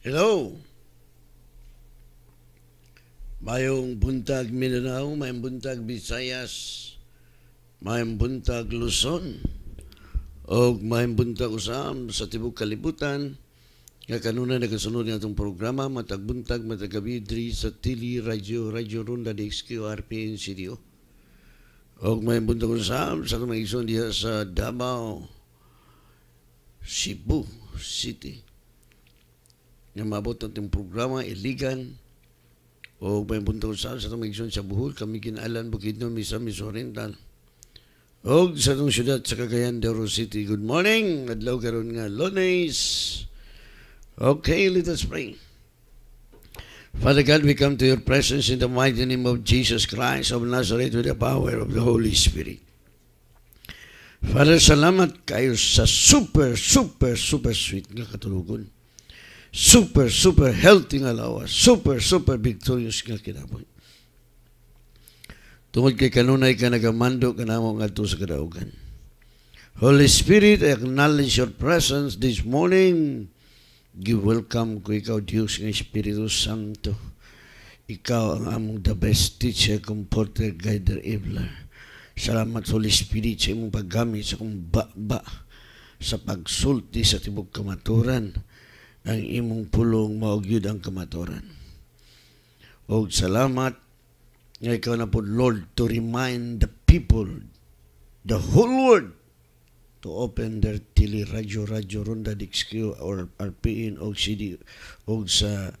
Hello. Mayong buntag Mindanao, mayong buntag Visayas, mayong buntag Luzon, o mayong buntag Usam sa tibok kalibutan, nga kanuna nagasunod nga itong programa, matag buntag, matag gabi, diri sa Tili, Radio, Radio Ronda, DXQ, RPN, CDO. O mayong buntag Usam sa itong mga diya sa Davao, Cebu City. Nga mabot ang programa, iligan, o may buntong sa sa itong igsoon sa Buhol, kami kinalan, Bukidnon, Misa, Miss Oriental. O sa itong syudad sa Cagayan de Oro City. Good morning! Adlaw karon nga Lones. Okay, let us pray. Father God, we come to your presence in the mighty name of Jesus Christ of Nazareth with the power of the Holy Spirit. Father, salamat kayo sa super, super, super sweet nga katulugon super, super healthy nga lawas, super, super victorious nga kinabuhi. Tungod kay kanunay ka nagamando ka namo nga sa kadaugan. Holy Spirit, I acknowledge your presence this morning. Give welcome ko ikaw, Diyos ng Espiritu Santo. Ikaw ang among the best teacher, comforter, guider, enabler. Salamat, Holy Spirit, sa imong paggamit sa kong ba-ba sa pagsulti sa tibok kamaturan ang imong pulong maugyud ang kamatoran. O salamat nga ikaw na po, Lord, to remind the people, the whole world, to open their tili radyo radyo ronda DXQ or RPN o CD o sa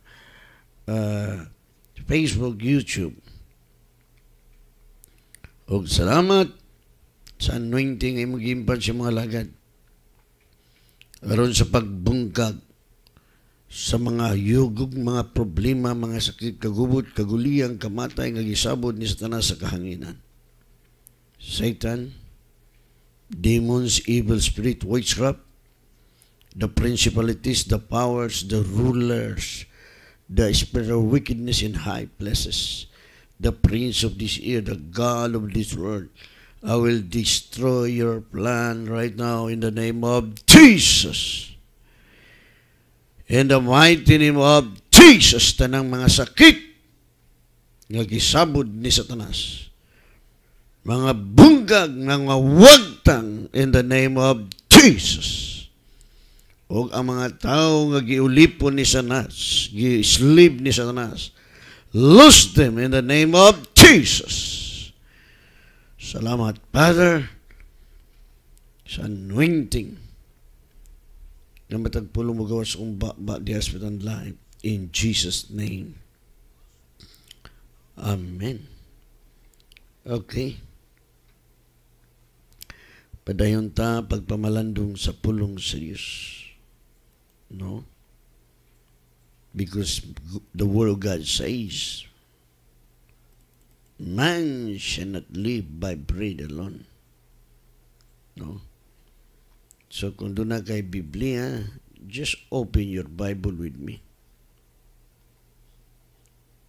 uh, Facebook, YouTube. O salamat sa anointing ay mag sa mga lagad. Aron sa pagbungkag sa mga yugog, mga problema, mga sakit, kagubot, kaguliyang, kamatay, nga gisabod ni Satanas sa kahanginan. Satan, demons, evil spirit, witchcraft, the principalities, the powers, the rulers, the spirit of wickedness in high places, the prince of this ear, the God of this world, I will destroy your plan right now in the name of Jesus. In the mighty name of Jesus, tanang mga sakit nga gisabod ni Satanas. Mga bunggag nga wagtang in the name of Jesus. O ang mga tao nga giulipon ni Satanas, gi-sleep ni Satanas, lose them in the name of Jesus. Salamat, Father, sa anointing na matagpulo mo gawas kong ba, ba di hospital life. In Jesus' name. Amen. Okay. Padayon ta pagpamalandong sa pulong sa Diyos. No? Because the Word of God says, Man shall not live by bread alone. No? So kung doon na kay Biblia, just open your Bible with me.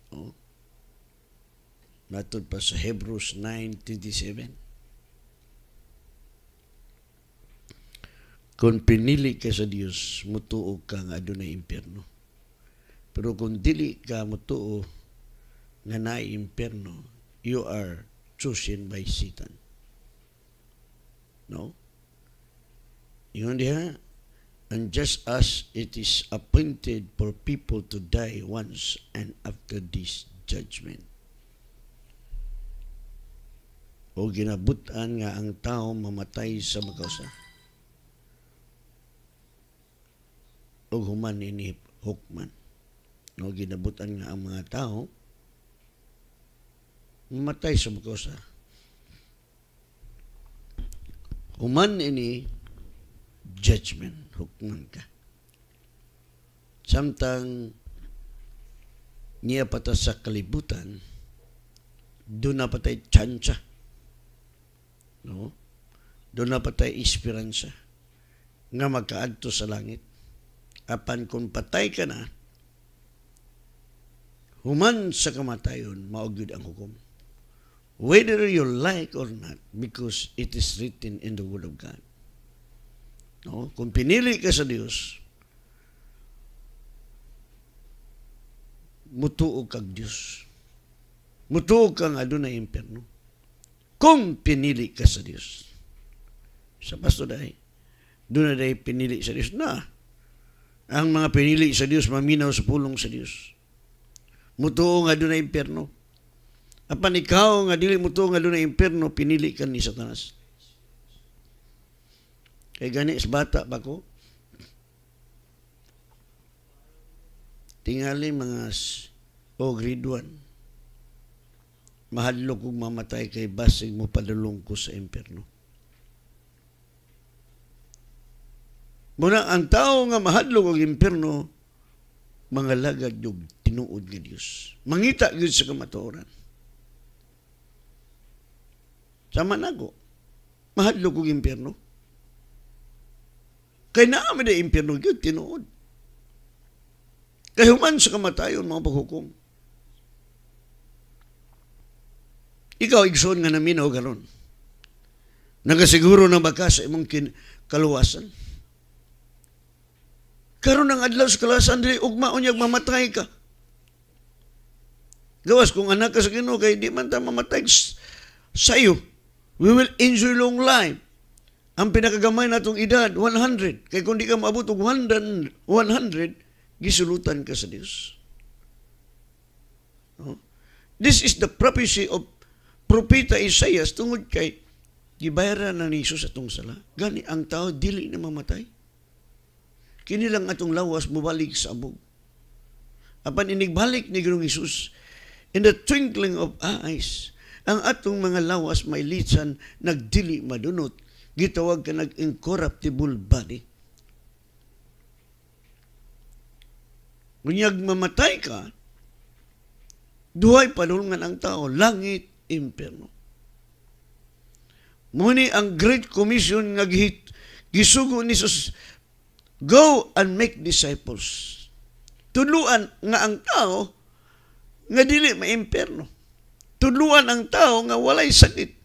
Oh. Matod pa sa Hebrews 9.27. Kung pinili ka sa Dios, mutuo ka nga doon na impyerno. Pero kung dili ka mutuo nga na impyerno, you are chosen by Satan. No? Yun diha. And just as it is appointed for people to die once and after this judgment. O ginabutan nga ang tao mamatay sa magkausa. O human ini hukman. O ginabutan nga ang mga tao mamatay sa magkausa. Human ini judgment, hukman ka. Samtang niya pata sa kalibutan, doon na patay tsansa. No? Doon na patay esperansa nga magkaadto sa langit. Apan kung patay ka na, human sa kamatayon, maugyod ang hukom. Whether you like or not, because it is written in the Word of God. No? Kung pinili ka sa Diyos, mutuog kag Dios. Mutuog kang adunay impierno. Kung pinili ka sa Dios. Sa basto dahi. Doon na dahi pinili sa Dios na. Ang mga pinili sa Dios maminaw sa pulong sa Dios. Mutuo nga doon na impierno. Apan ikaw nga dili mutuo nga doon na impierno, pinili ka ni Satanas. Kay gani sa bata ba ko? Tingali mga o oh, grade 1 mahadlok kong mamatay kay basig mo padulong ko sa impyerno. Muna ang tao nga mahadlok og impyerno mga lagad yung tinuod nga Dios. Mangita gyud sa kamatuoran. Sama nago. Mahadlok og impyerno. Kay naami na impyerno gyud tinuod. Kay human sa kamatayon mga paghukom. Ikaw, igsoon nga namin o garon. Nagasiguro na baka sa imong kin kaluwasan. Karon ang adlaw sa kalasan, dili ugma unyag mamatay ka. Gawas kung anak ka sa Ginoo kay di man ta mamatay sa iyo. We will enjoy long life. Ang pinakagamay natong edad 100. Kay kung di ka maabot og 100, 100 gisulutan ka sa Dios. No? This is the prophecy of propeta Isaias tungod kay gibayaran na ni Jesus atong sala. Gani ang tao dili na mamatay. Kini lang atong lawas mubalik sa abog. Apan inigbalik ni Ginoong Jesus in the twinkling of eyes ang atong mga lawas may litsan nagdili madunot gitawag ka nag-incorruptible body. Kunyag mamatay ka, duhay panulungan ang tao, langit impyerno. Muni ang Great Commission nga gisugo ni Jesus, go and make disciples. Tuluan nga ang tao nga dili maimpyerno. Tuluan ang tao nga walay sakit.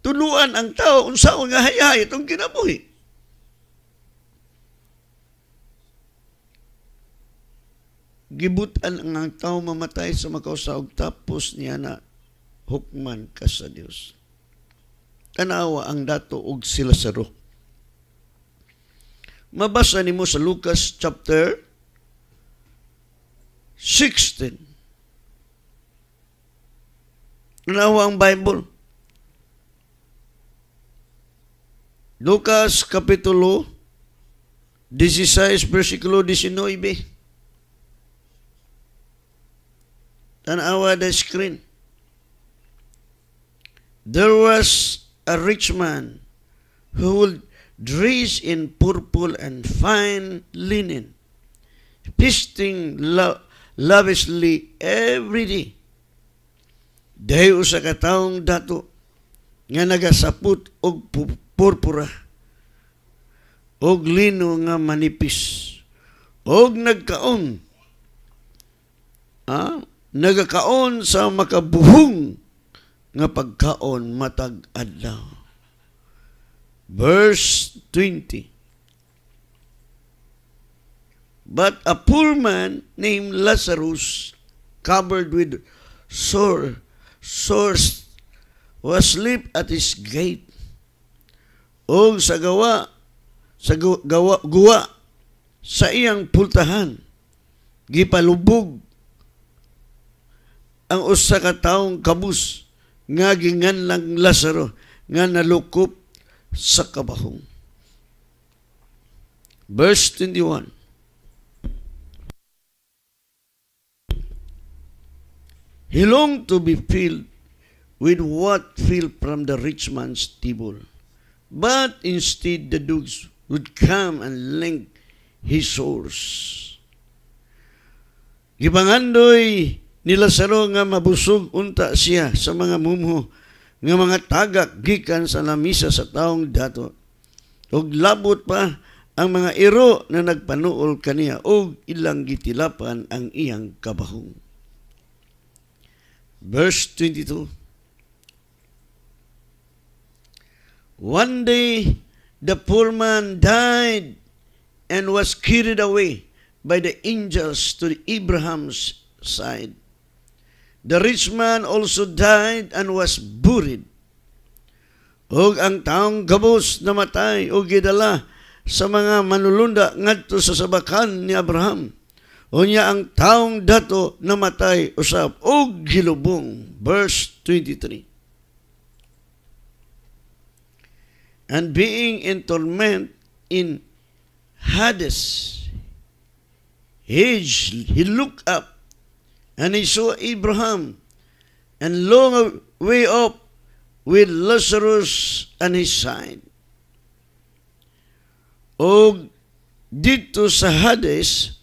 Tuluan ang tao unsaon nga hayay itong kinabuhi. Gibutan ang tao mamatay sa makausaog tapos niya na hukman ka sa Dios. Tanawa ang dato og sila sa roh. Mabasa nimo sa Lucas chapter 16. Tanawa ang Bible. Lucas kapitulo 16 versikulo 19. Tanawa the screen. There was a rich man who would dress in purple and fine linen, feasting lo- lavishly every day. Dayo sa kataong dato nga nagasaput og purpura og lino nga manipis og nagkaon ah, nagakaon sa makabuhong nga pagkaon matag adlaw. Verse 20. But a poor man named Lazarus, covered with sore, sores, was sleep at his gate. O sa gawa, sa gawa, guwa, sa iyang pultahan, gipalubog ang usa ka taong kabus nga gingan lang Lazaro nga nalukop sa kabahong. Verse 21. He longed to be filled with what fell from the rich man's table. But instead, the dogs would come and link his sores. Gibangandoy ni Lazaro nga mabusog unta siya sa mga mumho nga mga tagak gikan sa lamisa sa taong dato. Ug labot pa ang mga iro na nagpanuol kaniya og ilang gitilapan ang iyang kabahong. Verse 22 One day the poor man died and was carried away by the angels to Abraham's side. The rich man also died and was buried. Og ang taong gabos namatay o gidala sa mga manulunda ngadto sa sabakan ni Abraham. Unya ang taong dato namatay usab og gilubong. Verse 23. And being in torment in Hades, he, he looked up and he saw Abraham and long way up with Lazarus and his side. O dito sa Hades,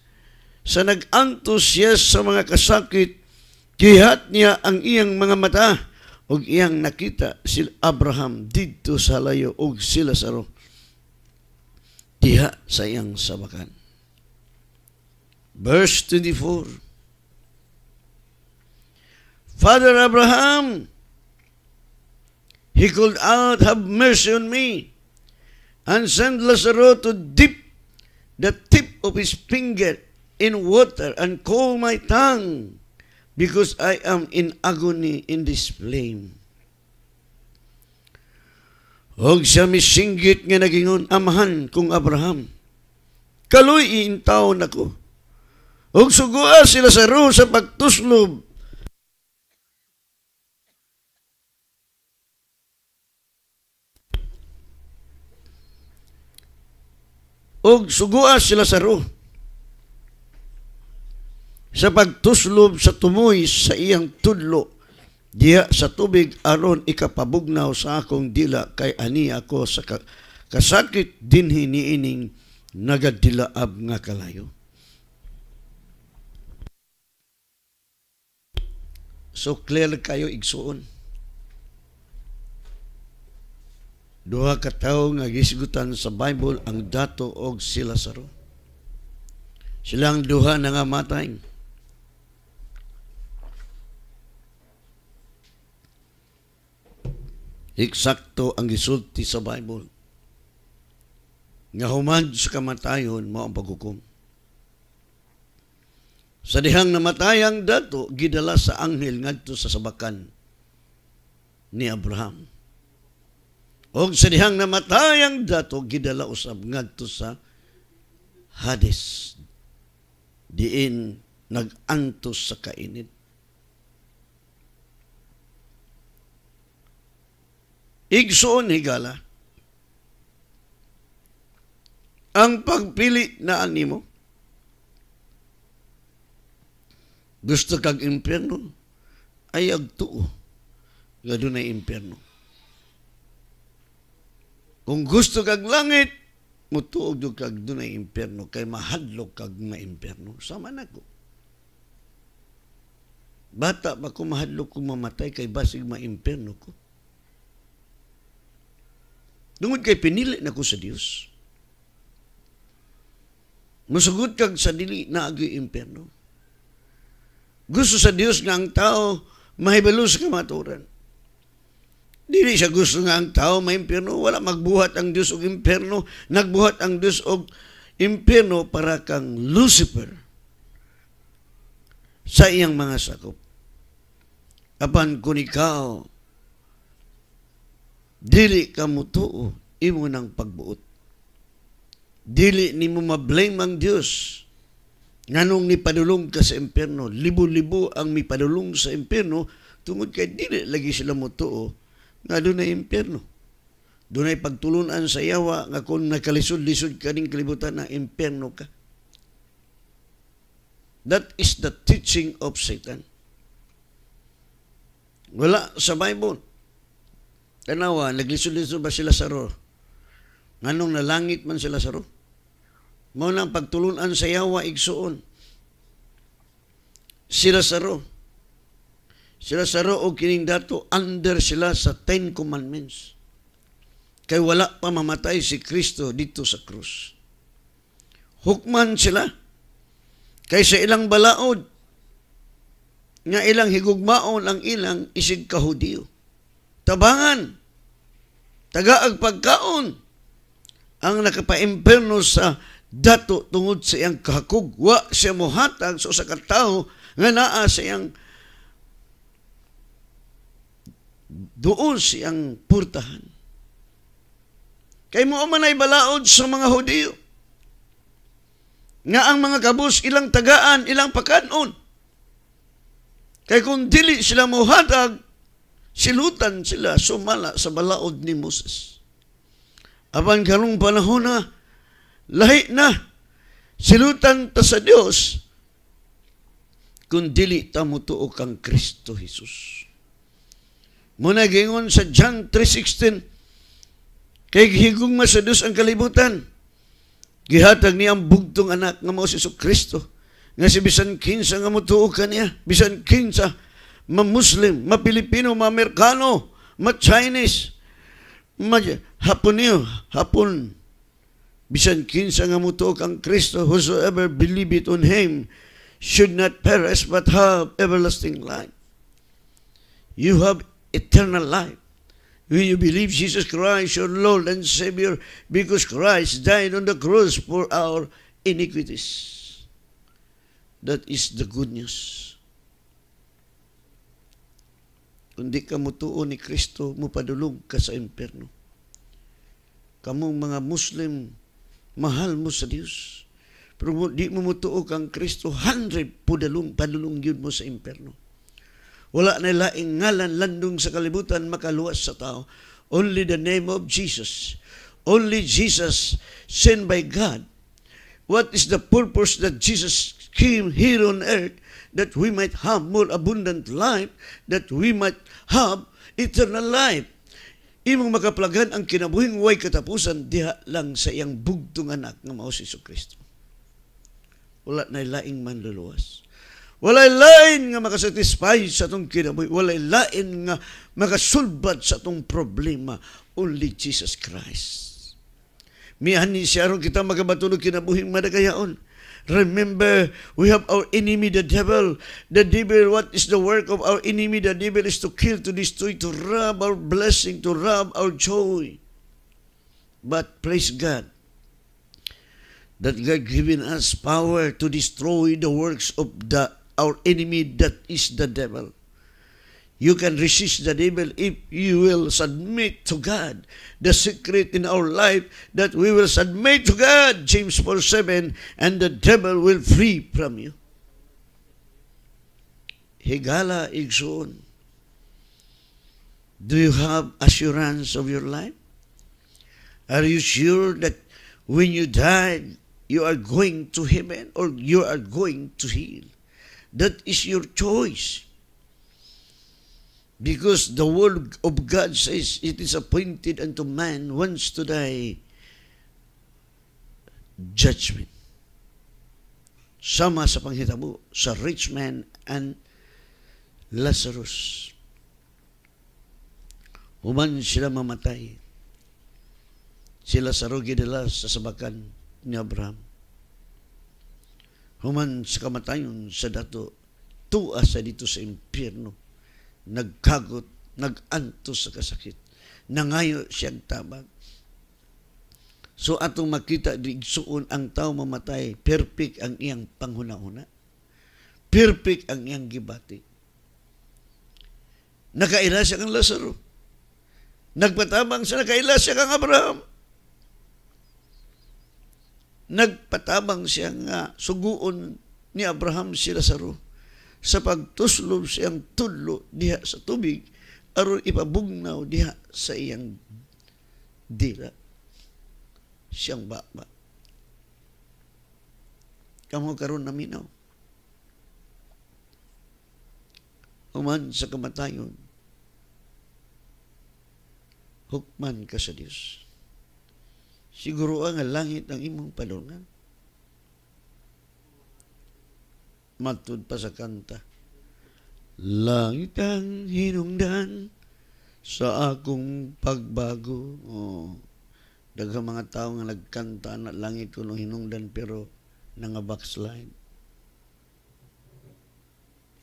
sa nag-antos sa mga kasakit, kihat niya ang iyang mga mata ug iyang nakita si Abraham dito sa layo ug sila saro diha sa iyang sabakan. Verse 24 Father Abraham, he called out, Have mercy on me, and send Lazarus to dip the tip of his finger in water and cool my tongue, because I am in agony in this flame. Og siya misinggit nga nagingon, amahan kong Abraham, kaloy iintaw nako. Og sugua sila sa ro sa pagtuslob og sugua sila sa ro sa pagtuslob sa tumoy sa iyang tudlo diya sa tubig aron ikapabugnaw sa akong dila kay ani ako sa ka, kasakit dinhi niining nagadilaab nga kalayo so clear kayo igsuon Duha ka tawo nga gisgutan sa Bible ang dato og sila saro. Silang duha na nga matay. Eksakto ang gisulti sa Bible. Nga human sa kamatayon mo ang paghukom. Sa dihang namatayang dato, gidala sa anghel ngadto sa sabakan ni Abraham Og sa dihang namatay ang dato, gidala usab ngadto sa Hades. Diin nagantos sa kainit. Igsoon higala. Ang pagpili na animo. Gusto kag impyerno? Ay agtuo. Nga doon ay impyerno. Kung gusto kag langit, mutuog do kag dunay impierno kay mahadlok kag nga impierno. Sama na ko. Bata pa ko mahadlok kung mamatay kay basig ma-impierno ko. Dungod kay pinili na ko sa Dios. Musugot kag sa dili na agi impierno. Gusto sa Dios nga ang tao mahibalo sa kamaturan. Dili siya gusto nga ang tao may impyerno. Wala magbuhat ang Diyos og impyerno. Nagbuhat ang Diyos og impyerno para kang Lucifer sa iyang mga sakop. Apan kung ikaw, dili ka mutuo, imo ng pagbuot. Dili ni mo mablame ang Diyos. Nganong ni padulong ka sa impyerno, libo-libo ang mi padulong sa impyerno, tungod kay dili lagi sila mutuo, nga doon ay impyerno. Doon ay pagtulunan sa yawa nga kung nakalisod-lisod ka ning kalibutan na impyerno ka. That is the teaching of Satan. Wala sa Bible. Tanawa, naglisod-lisod ba sila sa ro? Nganong nalangit man sila sa ro? Mao nang pagtulunan sa yawa igsuon. Sila sa ro sila sa o kining dato under sila sa Ten Commandments. Kay wala pa mamatay si Kristo dito sa krus. Hukman sila. Kay sa ilang balaod, nga ilang higugmaon ang ilang isig kahudiyo. Tabangan, tagaag pagkaon, ang nakapaimperno sa dato tungod sa iyang kahakug, wa siya mohatag sa so, usa ka tawo nga naa siyang doon siyang purtahan. Kay mo man ay balaod sa mga Hudiyo. Nga ang mga kabus ilang tagaan, ilang pakanon. Kay kung dili sila muhatag, silutan sila sumala sa balaod ni Moses. Apan karong panahon na, lahi na, silutan ta sa Dios kung dili ta mutuo kang Kristo Jesus. Muna gingon sa John 3.16, kay higong masadus ang kalibutan, gihatag niya ang bugtong anak nga mo si Kristo, nga si bisan kinsa nga mutuo kaniya, bisan kinsa, ma-Muslim, ma-Pilipino, ma-Amerikano, ma-Chinese, ma-Haponio, Hapon, bisan kinsa nga mutuo kang Kristo, whosoever believe it on Him, should not perish but have everlasting life. You have eternal life. When you believe Jesus Christ, your Lord and Savior, because Christ died on the cross for our iniquities. That is the good news. Kung di ka mutuo ni Kristo, mupadulog ka sa impyerno. Kamong mga Muslim, mahal mo sa Diyos. Pero di mo mutuo kang Kristo, hundred pudalong, padulong yun mo sa impyerno. Wala na laing ngalan landong sa kalibutan makaluwas sa tao. Only the name of Jesus. Only Jesus sent by God. What is the purpose that Jesus came here on earth? That we might have more abundant life, that we might have eternal life. Imong makaplagan ang kinabuhing way katapusan diha lang sa iyang bugtong anak nga mao si Kristo. Wala na laing manluluwas. Walay lain nga makasatisfy sa itong kinabuhi. Walay lain nga makasulbad sa itong problema. Only Jesus Christ. Mihan ni siya ron kita magabatulog kinabuhing madagayaon. Remember, we have our enemy, the devil. The devil, what is the work of our enemy? The devil is to kill, to destroy, to rob our blessing, to rob our joy. But praise God, that God given us power to destroy the works of the our enemy that is the devil. You can resist the devil if you will submit to God. The secret in our life that we will submit to God, James 4 7, and the devil will flee from you. Higala igsoon. Do you have assurance of your life? Are you sure that when you die, you are going to heaven or you are going to hell? That is your choice. Because the word of God says it is appointed unto man once to die judgment. Sama sa panghitabo sa rich man and Lazarus. Human sila mamatay. Sila sarugi nila sa sabakan ni Abraham human sa kamatayon sa dato tuwa sa dito sa impyerno nagkagot nagantos sa kasakit. Nangayo siyang tabag. So atong makita di suon ang tao mamatay perfect ang iyang panghunahuna. Perfect ang iyang gibati. Nakaila siya kang Lazaro. Nagpatabang sa nakaila siya kang Abraham. Nagpatabang siya nga suguon ni Abraham si Lazaro sa pagtuslob siyang tudlo diha sa tubig aron ipabugnaw diha sa iyang dila. Siyang baba. Kamo karon naminaw human sa kamatayon hukman ka sa Diyos. Siguro ang langit ang imong padulngan. Matud pa sa kanta. Langit ang hinungdan sa akong pagbago. Oh. Daghang mga tao nga nagkanta na langit kuno hinungdan pero nga backslide.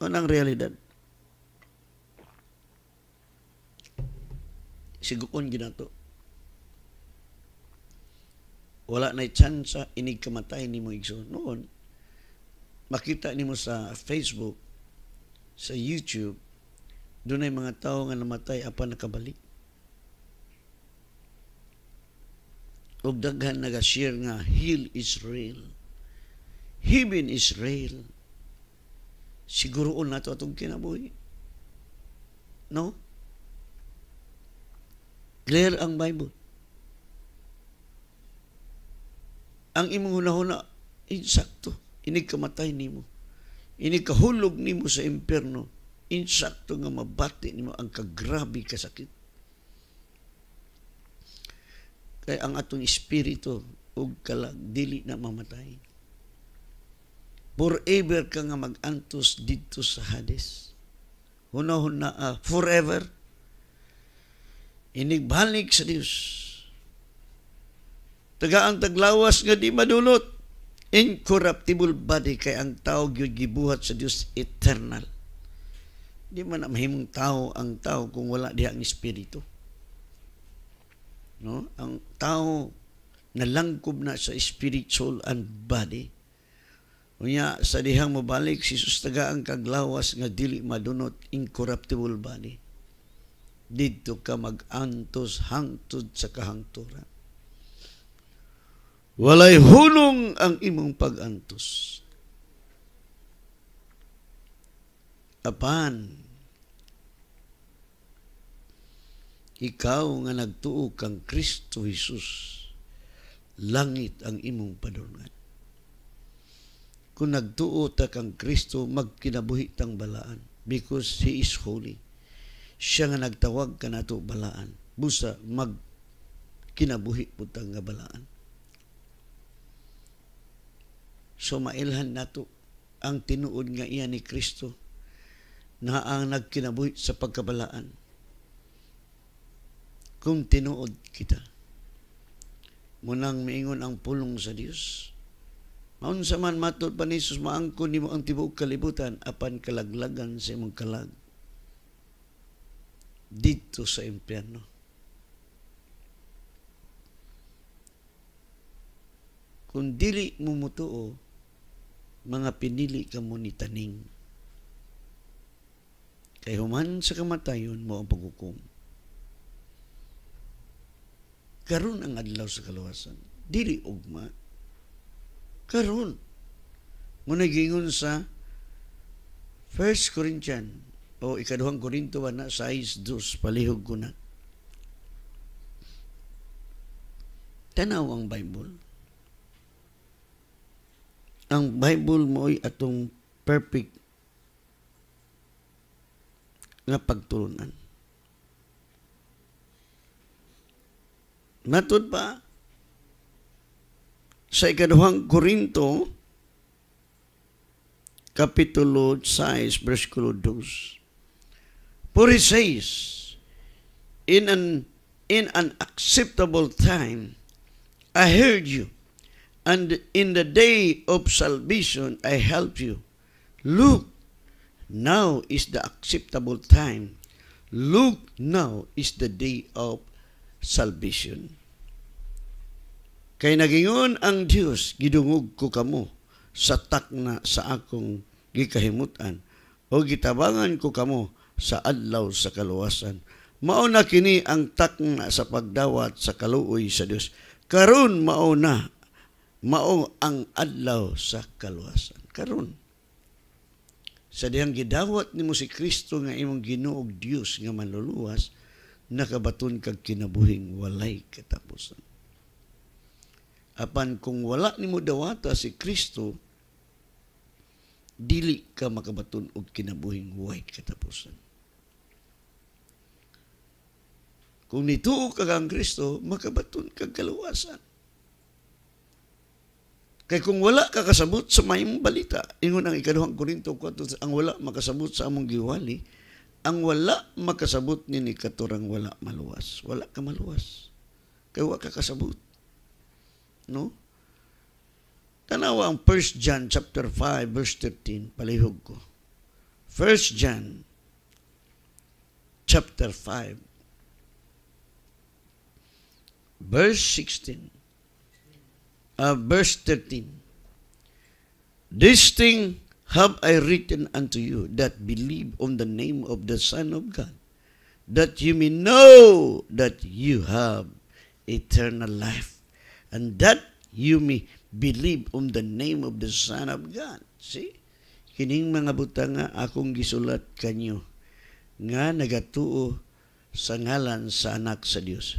Ano ang realidad? Siguon ginato wala na chance inig kamatay ni mo igsoon noon makita nimo sa Facebook sa YouTube, doon ay mga tao nga namatay apan nakabalik. ug daghan naga-share nga heal Israel. Heaven Israel. Siguro na to atong kinabuhi. No? Clear ang Bible. Ang imong hunahuna, insakto. Inig kamatay nimo. Inig kahulog nimo sa impyerno. Insakto nga mabati nimo ang kagrabe kasakit. Kay ang atong espiritu ug kalag dili na mamatay. Forever ka nga magantos dito sa Hades. Hunahon na uh, forever. Inigbalik sa Dios. Taga ang taglawas nga di madulot. Incorruptible body kay ang tao gyud gibuhat sa Dios eternal. Di man mahimong tao ang tao kung wala diha ang espiritu. No? Ang tao nalangkob na sa spiritual and body unya sa dihang mobalik si Jesus taga ang kaglawas nga dili madunot incorruptible body. Didto ka magantos hangtod sa kahangturan walay hulong ang imong pagantos apan ikaw nga nagtuo kang Kristo Jesus, langit ang imong padulungan. Kung nagtuo ta kang Kristo, magkinabuhi tang balaan because He is holy. Siya nga nagtawag ka nato balaan. Busa, mag kinabuhi po nga balaan. So mailhan nato ang tinuod nga iya ni Kristo na ang nagkinabuhi sa pagkabalaan kung tinuod kita. Munang miingon ang pulong sa Dios. Maun sa man matod pa ni Jesus maangkon nimo ang tibuok kalibutan apan kalaglagan sa imong kalag dito sa impyerno. Kung dili mo mutuo, mga pinili ka mo ni taning. Kay human sa kamatayon mo ang paghukom. Karon ang adlaw sa kaluwasan. Dili ugma. Karon. Mo nagingon sa 1 Corinthians o ikaduhang Korinto na 6:2 palihog ko na. Tanaw ang Bible ang Bible mo ay atong perfect nga pagtulunan Matod pa, sa ikaduhang Korinto, Kapitulo 6, versikulo 2. For he says, in an, in an acceptable time, I heard you, and in the day of salvation, I helped you. Look, now is the acceptable time. Look, now is the day of salvation. Kay nagingon ang Dios gidungog ko kamo sa takna sa akong gikahimutan o gitabangan ko kamo sa adlaw sa kaluwasan. Mao na kini ang takna sa pagdawat sa kaluoy sa Dios. Karon mao na mao ang adlaw sa kaluwasan. Karon sa dihang gidawat nimo si Kristo nga imong Ginoo Dios nga manluluwas, nakabaton kag kinabuhing walay katapusan. Apan kung wala nimo dawata si Kristo, dili ka makabaton og kinabuhing walay katapusan. Kung nituo ka ang Kristo, makabaton kag kaluwasan. Kay kung wala ka kasabot sa mayong balita, ingon ang ikaduhang Korinto 4, ang wala makasabot sa among giwali, ang wala makasabot ni ni katurang wala maluwas. Wala ka maluwas. Kaya wala ka kasabot. No? Tanawa ang 1 John chapter 5 verse 13. Palihog ko. 1 John chapter 5 verse 16 uh, verse 13 This thing have I written unto you that believe on the name of the Son of God, that you may know that you have eternal life, and that you may believe on the name of the Son of God. See? Kining mga butang nga akong gisulat kanyo nga nagatuo sa ngalan sa anak sa Dios.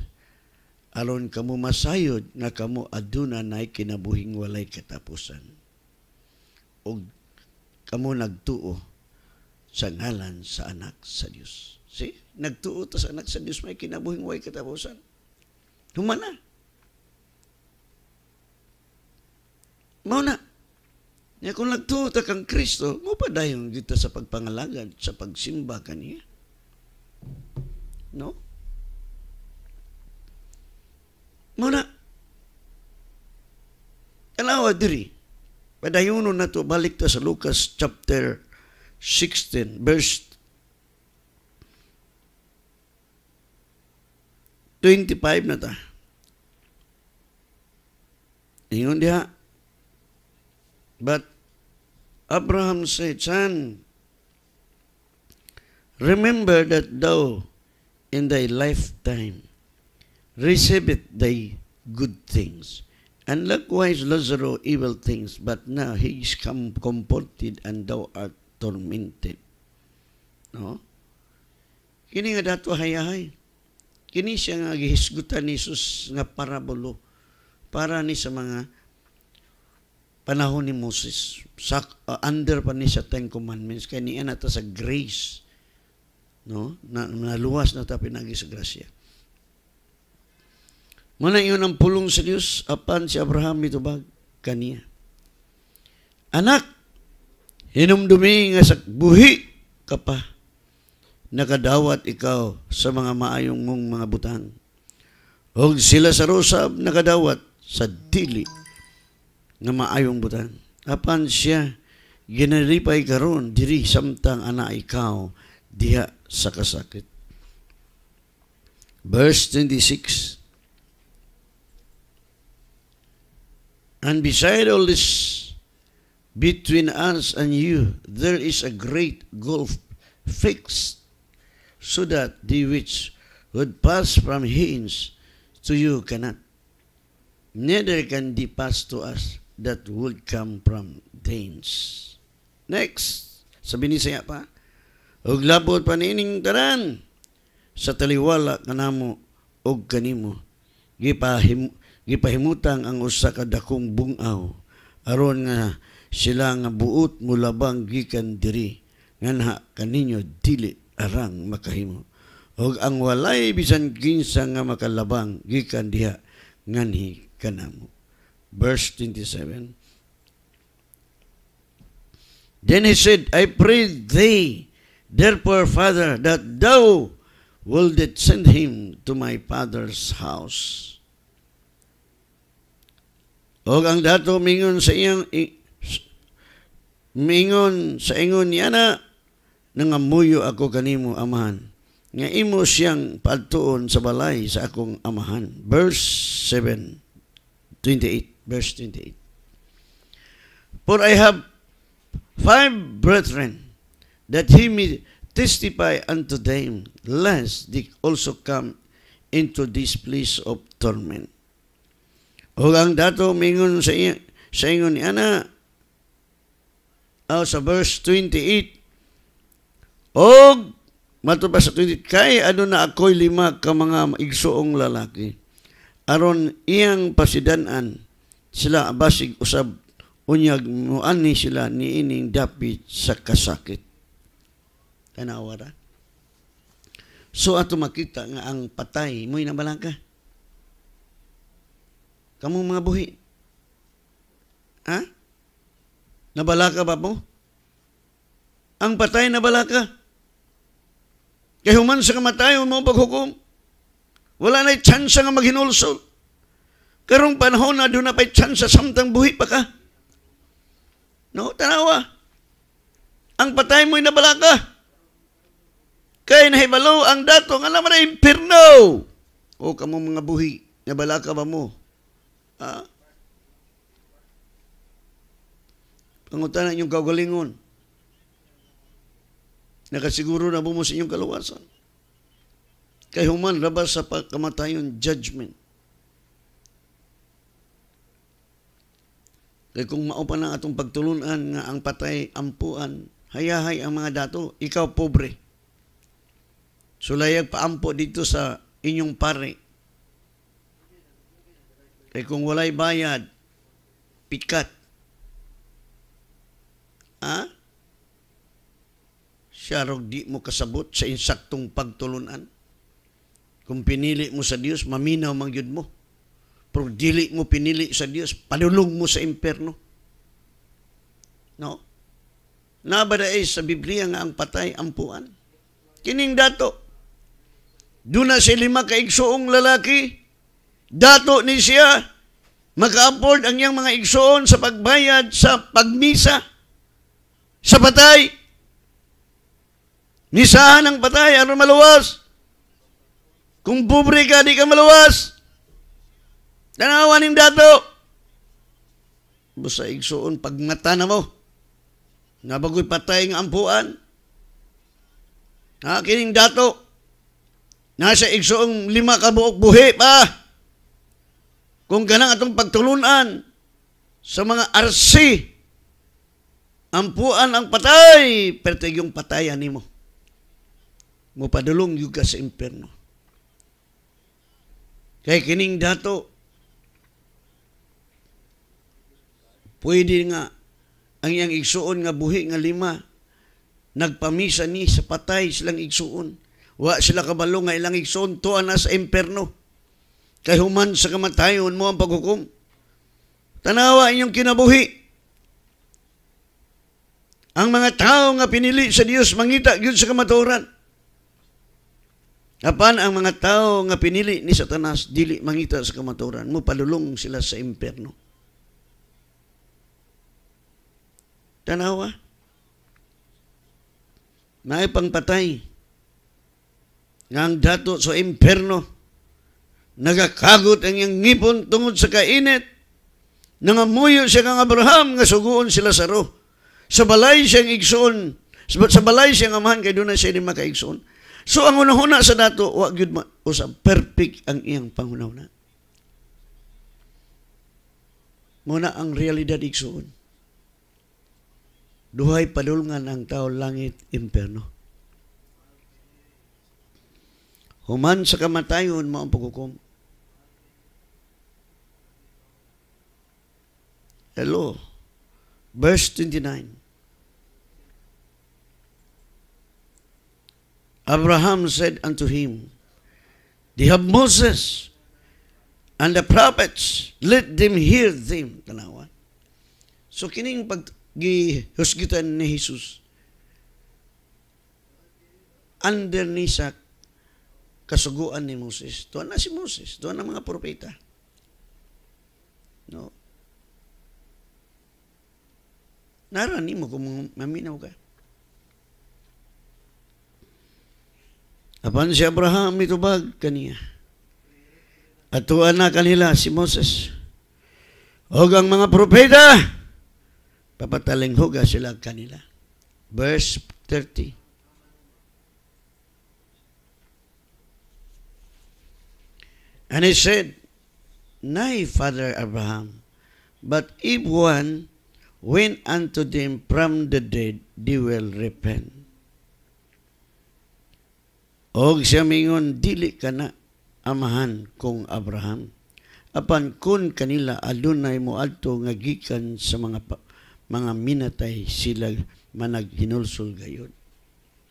Aron kamo masayod nga kamo aduna nay kinabuhing walay katapusan. Og kamo nagtuo sa ngalan sa anak sa Dios. See? Nagtuo ta sa anak sa Dios may kinabuhing walay katapusan. Humana. Mao na. Nya kung nagtuo ta kang Kristo, mo pa dayon kita sa pagpangalagan, sa pagsimba kaniya. No? Mo na. Alawa diri. Padayon na to balik ta sa Lucas chapter 16 verse 25 na ta. Ingon diha. But Abraham said, Son, remember that thou in thy lifetime receiveth thy good things, and likewise Lazarus evil things, but now he is come comforted and thou art tormented. No? Kini nga dato hayahay. Kini siya nga gihisgutan ni Jesus nga parabolo para ni sa mga panahon ni Moses. Sa, uh, under pa ni sa Ten Commandments. Kaya niya na sa grace. No? Na, naluwas na ta pinagi sa grasya. Muna yun ang pulong sa Diyos apan si Abraham mitubag kaniya. Anak, hinumdumi nga sa buhi ka pa nakadawat ikaw sa mga maayong mong mga butang. O sila sa rosab nakadawat sa dili nga maayong butang. Apan siya ginaripay karon diri samtang ana ikaw diha sa kasakit. Verse 26 And beside all this, between us and you, there is a great gulf fixed so that the which would pass from hence to you cannot. Neither can they pass to us that would come from thence. Next, sabi ni saya pa, og labot panining tanan sa taliwala kanamo og kanimo gipahim gipahimutang ang usa ka dakong bungaw aron nga sila nga buot mulabang gikan diri nganha kaninyo dili arang makahimo. Og ang walay bisan kinsa nga makalabang gikan diha nganhi kanamo. Verse 27. Then he said, I pray thee, therefore, Father, that thou wilt send him to my father's house. Og ang dato mingon sa iyang mingon sa ingon niya na nangamuyo ako kanimo amahan. Nga imo siyang padtuon sa balay sa akong amahan. Verse 7 28 verse 28 For I have five brethren that he may testify unto them lest they also come into this place of torment o dato mingon sa iya, sa ingon ni ana oh, sa verse 28 Og matubas sa tunit kay ano na ako'y lima ka mga igsuong lalaki. Aron iyang pasidanan sila basig usab unyag muani sila ni ining dapit sa kasakit. Tanawa ra. So ato makita nga ang patay mo'y nabalang ka. Kamu mga buhi. Ha? Nabala ka ba mo? Ang patay na bala ka. Kaya human sa kamatayon mo paghukom. Wala na'y tsansa nga maghinulsol. Karong panahon na doon na pa'y tsansa samtang buhi pa ka. No, tanawa. Ang patay mo'y nabala ka. Kaya nahibalo ang dato nga naman na impirno. O kamo mga buhi, nabala ka ba mo? Ha? Pangutanan yung kagalingon. Nakasiguro na mo sa inyong kaluwasan. Kay human labas sa pagkamatayon judgment. Kaya kung maupa na atong pagtulunan nga ang patay ampuan, hayahay ang mga dato, ikaw pobre. Sulayag paampo dito sa inyong pare. Kaya kung walay bayad, pikat. Ha? Siya di mo kasabot sa insaktong pagtulunan. Kung pinili mo sa Dios, maminaw mangyud mo. Pero dili mo pinili sa Dios, panulong mo sa imperno. No? Nabada ay sa Biblia nga ang patay ampuan. Kining dato. Doon na si lima kaigsoong lalaki. Dato ni siya. Maka-afford ang iyang mga igsoon sa pagbayad sa pagmisa. Sa patay. Misahan ang patay, ano maluwas? Kung pobre ka, di ka maluwas. Tanawan ng dato. Basta igsuon pag mata na mo. Nabagoy patay ng ampuan. Ha, kining dato. Nasa igsuong lima ka buok buhi pa. Kung ganang atong pagtulunan sa mga arsi, ampuan ang patay, pero yung patayan ni mo. Mupadulong yuga sa imperno. Kaya kining dato, Pwede nga ang iyang igsuon nga buhi nga lima nagpamisa ni sa patay silang igsuon. Wa sila kabalo nga ilang igsuon to na sa imperno. Kay human sa kamatayon mo ang paghukom. Tanawa inyong kinabuhi. Ang mga tao nga pinili sa Dios mangita gyud sa kamaturan. Apan ang mga tao nga pinili ni Satanas dili mangita sa kamaturan mo palulong sila sa imperno. Tanawa. Naay pangpatay. Nga ang dato sa imperno. Nagakagot ang iyang ngipon tungod sa kainit. Nangamuyo siya kang Abraham nga suguon sila sa ro. Sa balay siyang igsoon. Sa balay siyang amahan kay doon na siya ni makaigsoon. So ang unahuna sa dato, wa gyud ma usab perfect ang iyang panghunahuna. Muna ang realidad igsoon. Duhay padulngan ang tao langit imperno. Human sa kamatayon mo ang pagkukom. Hello. Verse 29. Abraham said unto him, They have Moses and the prophets, let them hear them. Tanawa. So kining pag gihusgitan ni Jesus under ni sa kasuguan ni Moses. Tuwan na si Moses. Tuwan na mga propeta. No? Narani mo kung maminaw ka. Apan si Abraham itubag kaniya. At tuwan na kanila si Moses. O ang mga propeta, papatalinghuga sila kanila. Verse 30. And he said, Nay, Father Abraham, but if one went unto them from the dead, they will repent. Og siya mingon, dili ka na amahan kong Abraham. Apan kun kanila adunay mo adto nga gikan sa mga mga minatay sila manag hinulsol gayon.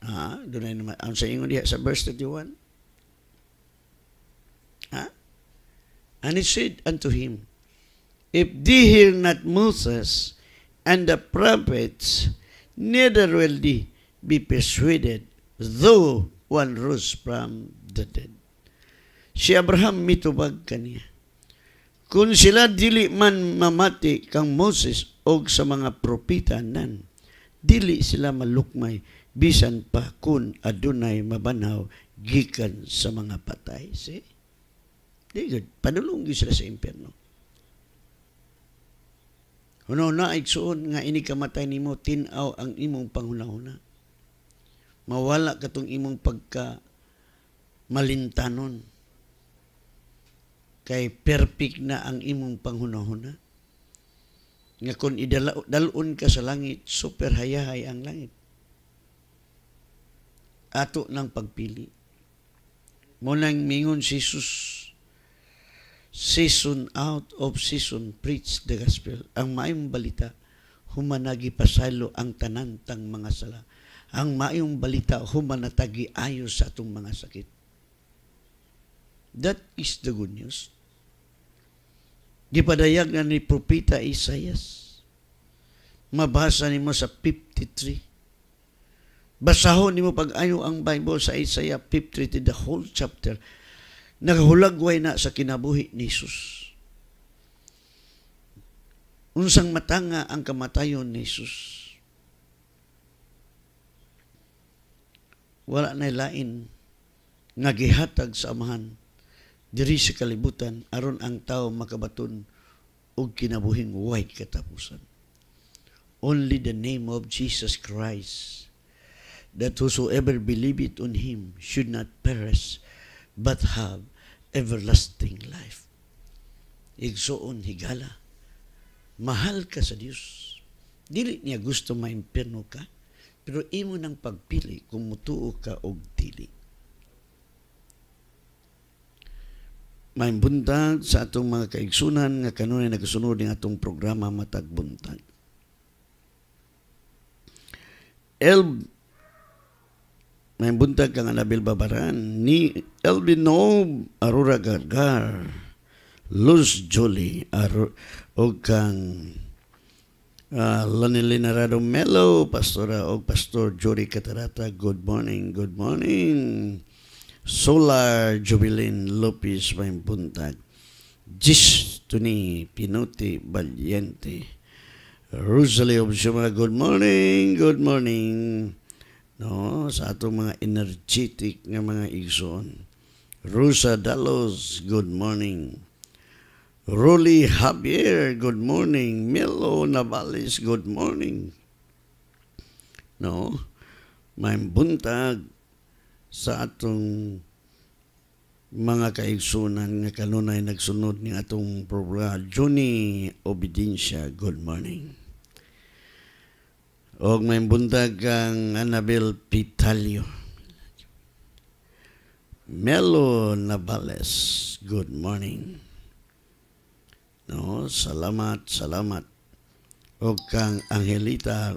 Ah, dunay naman ang sa ingon diha sa verse 31. Ha? And he said unto him, If they hear not Moses and the prophets, neither will they be persuaded, though one rose from the dead. Si Abraham mitubag kaniya. Kung sila dili man mamati kang Moses og sa mga propita nan dili sila malukmay bisan pa kun adunay mabanaw gikan sa mga patay see di good padulong sila sa impierno Huno na igsuon nga ini kamatay nimo tin-aw ang imong panghunahuna. Mawala katong imong pagka malintanon. Kay perfect na ang imong panghunahuna. Nga kung idalon ka sa langit, super hayahay ang langit. Ato ng pagpili. Munang mingon si Jesus, season out of season, preach the gospel. Ang maayong balita, humanagi pasalo ang tanantang mga sala. Ang maayong balita, humanatagi ayos sa atong mga sakit. That is the good news. Gipadayag na ni Propeta Isaias. Mabasa nimo sa 53. Basahon nimo pag-ayo ang Bible sa Isaiah 53, the whole chapter. Nagahulagway na sa kinabuhi ni Jesus. Unsang matanga ang kamatayon ni Jesus. Wala na lain nga gihatag sa amahan diri sa kalibutan aron ang tao makabaton og kinabuhing way katapusan. Only the name of Jesus Christ that whosoever believeth on him should not perish but have everlasting life. Igsoon higala. Mahal ka sa Dios. Dili niya gusto maimpirno ka, pero imo nang pagpili kung mutuo ka og dili. may buntag sa atong mga kaigsunan nga kanunay nagasunod ng atong programa Matag Buntag. May buntag kang Anabel Babaran ni Elvino Arura Gargar. Luz Jolie Ar o kang uh, Lanilina Rado Melo Pastora o Pastor Jory Catarata. Good morning, good morning. Solar Jubilin Lopez Buntag, Jis Tuni Pinuti Valiente, Rosalie Obsuma, good morning, good morning. No, sa atong mga energetic nga mga igsoon. Rosa Dalos, good morning. Rolly Javier, good morning. Melo Navales, good morning. No, may buntag sa atong mga kaigsunan nga kanunay nagsunod ni atong programa Johnny Obediencia good morning og may buntag kang Annabel Pitalio. Melo Navales good morning. No salamat salamat. Og kang Angelita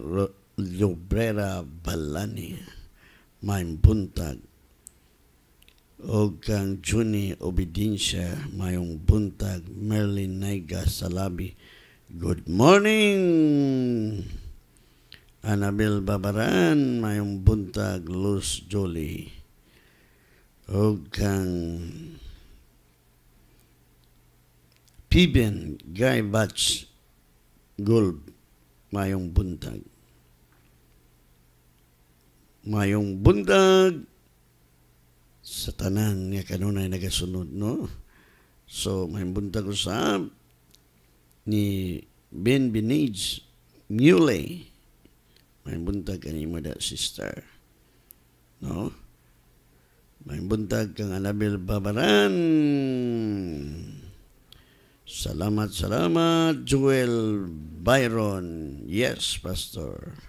Llobrera Balani may buntag. O kang Juni Obediensya mayong buntag. Merlin Naiga Salabi Good morning Annabel Babaran mayong buntag Luz Jolie o kang Piben Guy Batch Gold mayong buntag. Mayong buntag sa tanan nga kanunay nagasunod no? So may buntag usab ni Ben Binage Muley may buntag kanimo da sister no may buntag kang Anabel Babaran Salamat, salamat, Joel Byron. Yes, Pastor.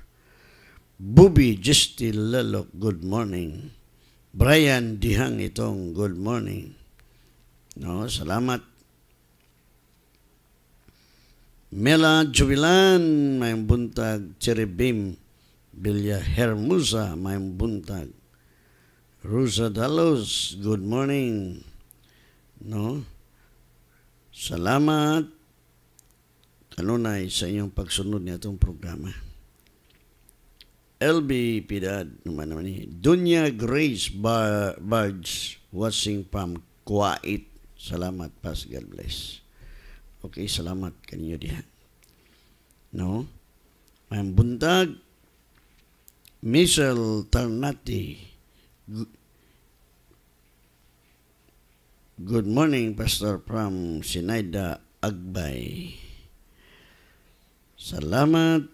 Bubi Justy Lalok, good morning. Brian Dihang itong good morning. No, salamat. Mela Jubilan, may buntag. Cherubim Bilya Hermusa, may buntag. Rosa Dalos, good morning. No? Salamat kanunay sa inyong pagsunod ni itong programa. LB Piedad naman naman ni Dunya Grace Bar Bards watching from Kuwait. Salamat pas God bless. Okay, salamat kanyo diha. No? May buntag Michelle Tarnati. Good morning, Pastor from Sinaida Agbay. Salamat.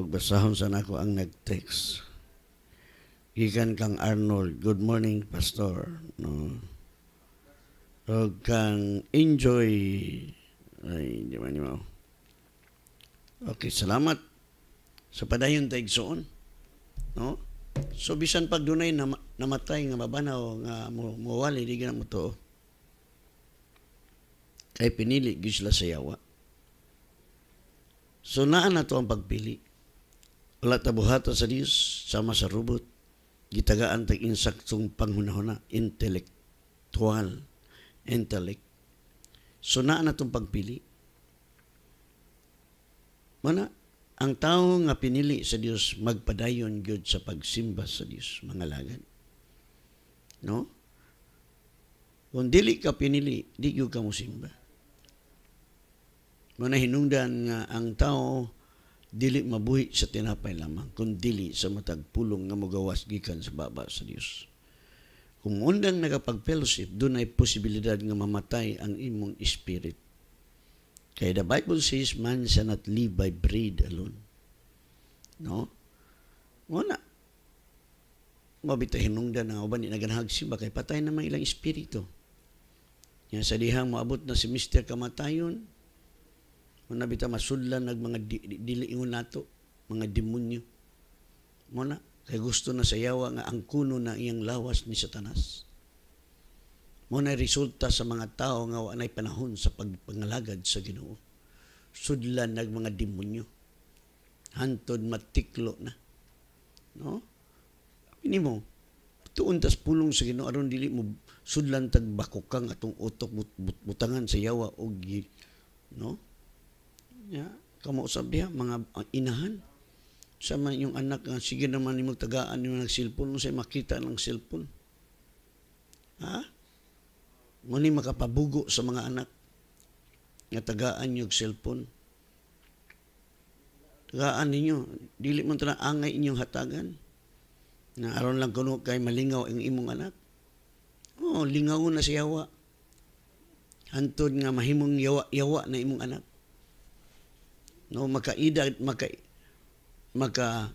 Ug basahon sa nako ang nag-text. Gikan kang Arnold, good morning pastor. No. Ug kang enjoy ay di man mo. Okay, salamat sa padayon ta igsoon. No? So bisan pag dunay nam- namatay nga mabanaw nga mawali di gina mo to. Kay pinili gyud sila sa yawa. So naa na to ang pagpili. Wala ta buhata sa Dios sama sa rubot. Gitagaan tag insaktong panghunahuna, intellectual, intellect. So naa na tong pagpili. Mana ang tao nga pinili sa Dios magpadayon gyud sa pagsimba sa Dios mga lagad. No? Kung dili ka pinili, di gyud ka mo simba. Muna hinungdan nga ang tao dili mabuhi sa tinapay lamang, kung dili sa matag pulong nga mogawas gikan sa baba sa Dios. Kung undang nakapag-fellowship, doon ay posibilidad nga mamatay ang imong spirit. Kaya the Bible says, man shall not live by bread alone. No? Muna, mabita hinungdan na uban ni naganahag siba kay patay naman ilang espiritu. Yan sa dihang moabot na si Mr. Kamatayon, Muna bita masudlan nag mga di, di, dili ingon nato, mga demonyo. Muna kay gusto na sayawa nga ang kuno na iyang lawas ni Satanas. Muna resulta sa mga tao nga wanay panahon sa pagpangalagad sa Ginoo. Sudlan nag mga demonyo. Hantod matiklo na. No? Ini mo, tuon tas pulong sa Ginoo aron dili mo sudlan tag bakukang atong utok but, but, butangan sa yawa og no? Ya, kamo usab diha mga inahan. Sama yung anak nga sige naman nimo tagaan yung nagsilpon mo say makita ng cellphone. Ha? Muni makapabugo sa mga anak nga tagaan yung cellphone. Tagaan ninyo, dili man tala angay inyong hatagan. Na aron lang kuno kay malingaw ang imong anak. Oh, lingaw na si yawa. Hantod nga mahimong yawa-yawa na imong anak no makaida maka maka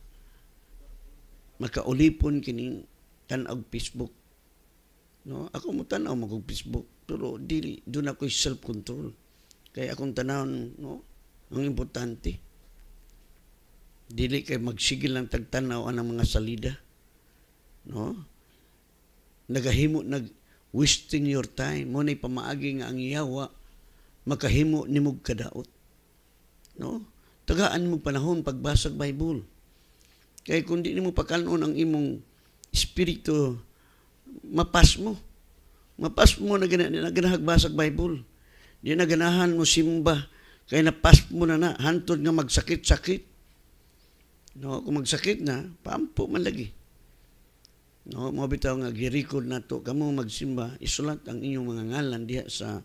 makaulipon kining tan-og Facebook no? Ako mo tan-aw mo Facebook pero dili do na ko self control kay akong tanawon no? Ang importante dili kay magsigil lang tagtanaw ang mga salida no? Nagahimo nag wasting your time. Mo na pamaagi nga ang yawa makahimo nimog kadaot No? Tagaan mo panahon pagbasag Bible. Kaya kung di mo pakanon ang imong espiritu, mapas mo. Mapas mo na, na ganahag basag Bible. Di na ganahan mo simba. Kaya napas mo na na. Hantod nga magsakit-sakit. No, kung magsakit na, pampo man lagi. No, mo bitaw nga girikod nato kamo magsimba, isulat ang inyong mga ngalan diha sa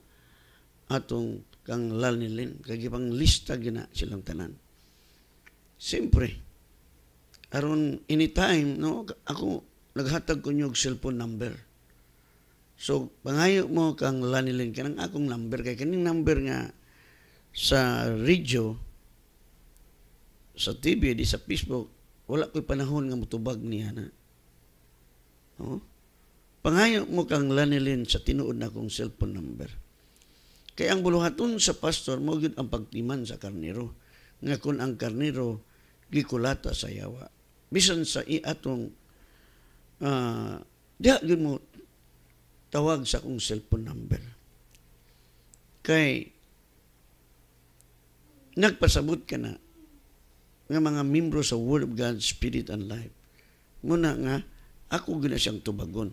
atong kang lalnilin kay lista gina silang tanan siyempre aron anytime no ako naghatag ko nyog cellphone number so pangayo mo kang lanilin kanang akong number kay kaning number nga sa radio sa TV di sa Facebook wala ko'y panahon nga mutubag niya na no? pangayo mo kang lanilin sa tinuod na akong cellphone number kay ang buluhaton sa pastor mo gyud ang pagtiman sa karnero. Nga kun ang karnero gikulata sa yawa. Bisan sa iatong uh, diha gyud mo tawag sa akong cellphone number. Kay nagpasabot ka na nga mga membro sa Word of God, Spirit and Life. Muna nga, ako gina siyang tubagon.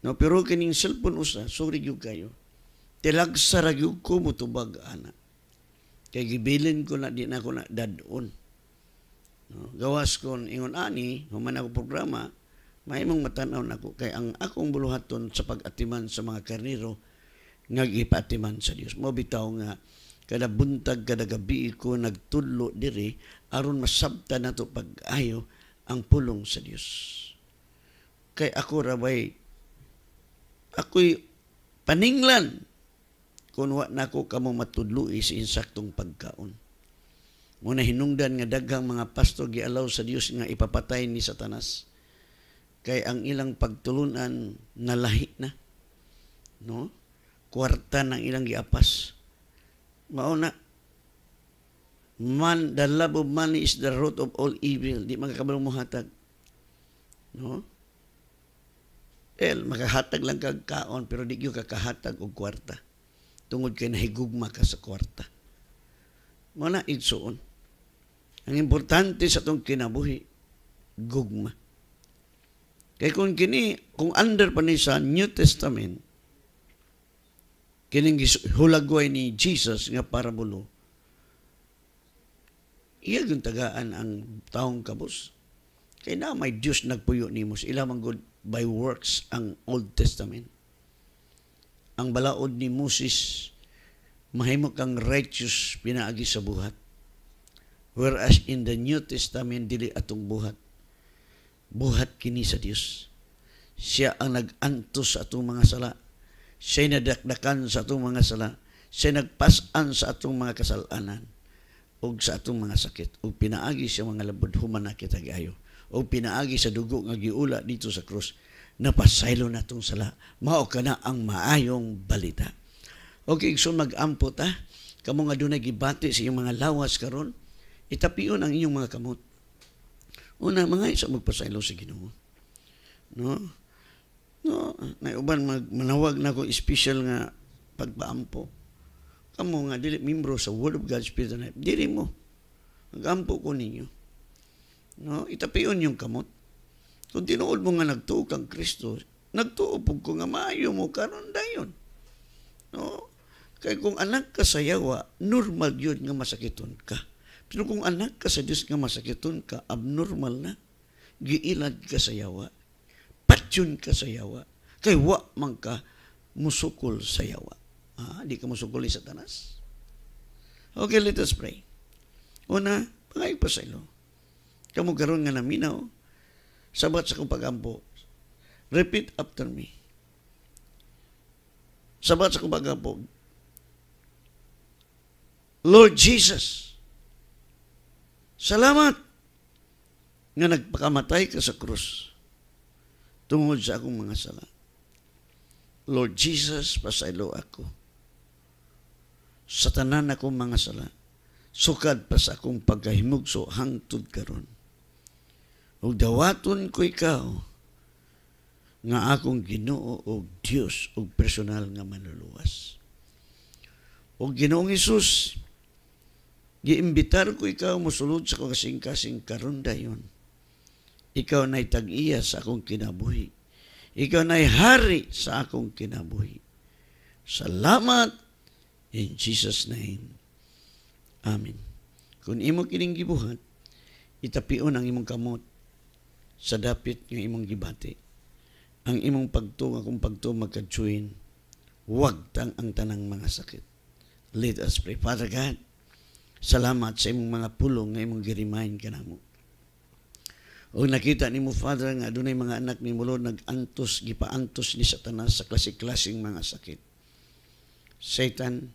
No, pero kining cellphone usa, sorry gyud kayo tilag saragyog ko mutubag ana. Kay gibilin ko na di na ko na dadon. No, gawas ko ingon ani, human ako programa, mahimong matanaw nako kay ang akong buluhaton sa pag-atiman sa mga karniro nga gipatiman sa Dios. Mo bitaw nga kada buntag kada gabi ko nagtudlo diri aron masabta nato pag-ayo ang pulong sa Dios. Kay ako rabay ako'y paninglan kung wa nako kamo matudloi sa insaktong pagkaon. Muna hinungdan nga daghang mga pastor gialaw sa Dios nga ipapatay ni Satanas. Kay ang ilang pagtulunan nalahi na. No? Kwarta ng ilang giapas. Mauna, man, the love of money is the root of all evil. Di magkakabalong muhatag. No? El, makahatag lang kag kaon, pero di yung kakahatag og kwarta. Tungod kay nahigugma ka sa kwarta. Muna, igsuon. Ang importante sa itong kinabuhi, gugma. Kaya kung kini, kung under pa ni sa New Testament, kining hulagway ni Jesus nga parabulo, iya yung tagaan ang taong kabus. Kaya na may Diyos nagpuyo ni mo. Ila man good by works ang Old Testament. Ang balaod ni Moses, mahimo kang righteous pinaagi sa buhat. Whereas in the New Testament, dili atong buhat. Buhat kini sa Dios. Siya ang nag-antos sa atong mga sala. Siya nadakdakan sa atong mga sala. Siya nagpasan sa atong mga kasalanan o sa atong mga sakit. O pinaagi sa mga labod human na kita gayo. O pinaagi sa dugo nga giula dito sa krus. Napasaylo na tong sala. Mao kana ang maayong balita. Okay so mag-ampo ta. Kamo nga dunay gibati sa iyong mga lawas karon. Itapion ang inyong mga kamot una mga isa magpasaylo sa Ginoo no no na uban mag manawag na ko special nga pagpaampo kamo nga dili membro sa Word of God Spirit and Life dili mo magampo ko ninyo No? Itapion yung kamot. Kung tinuod mo nga nagtuo kang Kristo, nagtuo po ko nga maayo mo karon dayon. No? Kay kung anak ka sa yawa, normal yun nga masakiton ka. Pero kung anak ka sa Diyos nga masakiton ka, abnormal na. Giilad ka sa yawa. Patyon ka sa yawa. Kay wa man ka musukol sa yawa. Ah, di ka musukol sa tanas. Okay, let us pray. Una, pangay pa sa ilo. Kamu karon nga naminaw. Sabat sa kong pagampo. Repeat after me. Sabat sa kong pagampo. Lord Jesus, salamat nga nagpakamatay ka sa krus tungod sa akong mga sala. Lord Jesus, pasaylo ako sa tanan akong mga sala. Sukad pa sa akong pagkahimugso hangtod karon ug dawaton ko ikaw nga akong Ginoo og Dios og personal nga manluluwas. O Ginoong Isus, giimbitar ko ikaw mosulod sa kasing-kasing karon dayon. Ikaw na'y tag-iya sa akong kinabuhi. Ikaw na'y hari sa akong kinabuhi. Salamat in Jesus name. Amen. Kung imo kining gibuhat, itapion ang imong kamot sa dapit nga imong gibati. Ang imong pagtunga kung pagto magkatsuin, wag tang ang tanang mga sakit. Let us pray. Father God, salamat sa imong mga pulong nga imong girimahin ka namo. O nakita ni mo, Father, nga dunay mga anak ni Mulo nag-antos, gipaantos ni Satanas sa klase-klaseng mga sakit. Satan,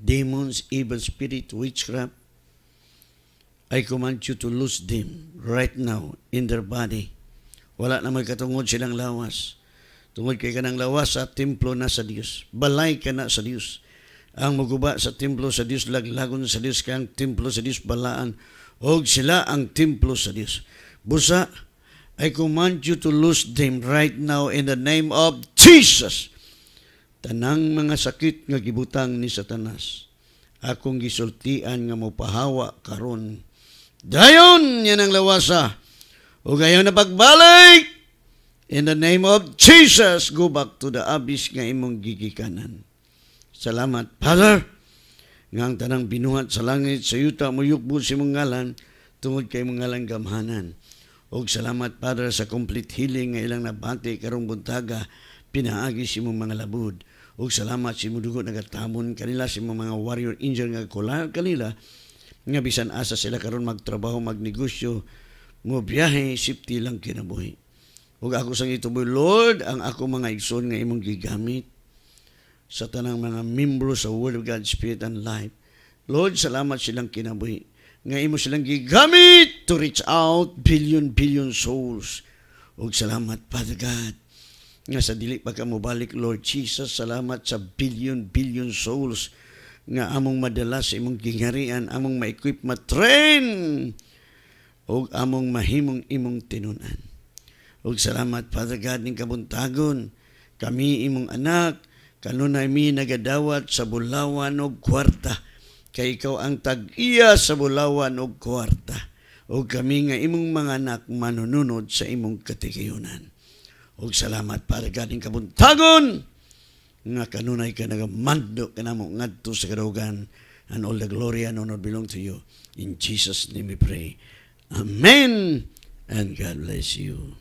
demons, evil spirit, witchcraft, I command you to lose them right now in their body. Wala na magkatungod silang lawas. Tungod kay kanang lawas sa templo na sa Dios. Balay ka na sa Dios. Ang maguba sa templo sa Dios, laglagon sa Dios, kang templo sa Dios balaan. Og sila ang templo sa Dios. Busa, I command you to lose them right now in the name of Jesus. Tanang mga sakit nga gibutang ni Satanas. Akong gisultian nga mopahawa karon Dayon, yan ang lawasa. O gayon na pagbalik, in the name of Jesus, go back to the abyss nga imong gigikanan. Salamat, Father, nga ang tanang binuhat sa langit, sa yuta mo yukbo si mong ngalan, tungod kay mong ngalan gamhanan. O salamat, Father, sa complete healing nga ilang nabati karong buntaga, pinaagi si mong mga labud. O salamat si mong dugo nagatamon kanila, si mong mga warrior angel nga kular kanila, nga bisan asa sila karon magtrabaho magnegosyo mo biyahe safety lang kinabuhi ug ako sang ituboy Lord ang ako mga igsoon nga imong gigamit sa tanang mga membro sa Word of God, Spirit and Life. Lord, salamat silang kinabuhi. Nga imo silang gigamit to reach out billion, billion souls. Og salamat, Father God, nga sa dili pa ka mo balik, Lord Jesus, salamat sa billion, billion souls nga among madala sa imong gingarian, among ma-equip, ma-train, o among mahimong imong tinunan. Og salamat, Father God, ning kabuntagon, kami imong anak, kanunay mi nagadawat sa bulawan og kwarta, kay ikaw ang tag-iya sa bulawan og kwarta. O kami nga imong mga anak manununod sa imong katigayunan. Og salamat para ganing kabuntagon nga kanunay ka nagamando ka namo ngadto sa kadugan and all the glory and honor belong to you. In Jesus' name we pray. Amen. And God bless you.